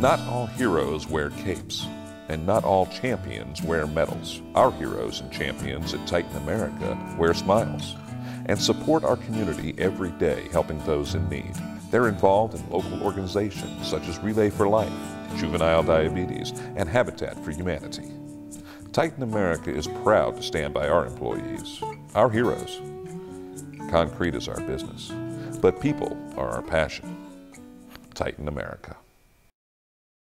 Not all heroes wear capes, and not all champions wear medals. Our heroes and champions at Titan America wear smiles and support our community every day helping those in need. They're involved in local organizations such as Relay for Life, Juvenile Diabetes, and Habitat for Humanity. Titan America is proud to stand by our employees, our heroes. Concrete is our business, but people are our passion. Titan America.